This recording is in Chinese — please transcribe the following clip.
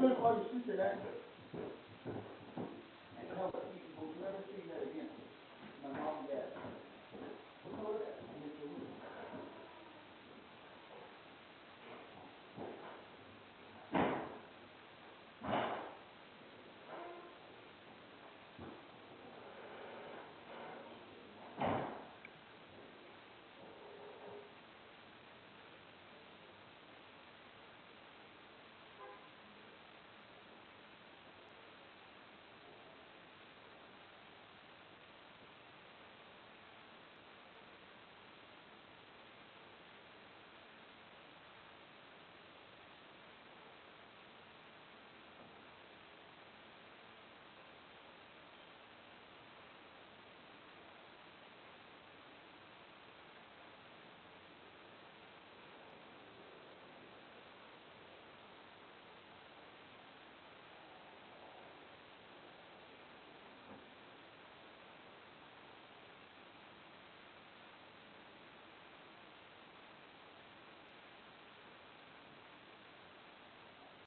这个可以撕起来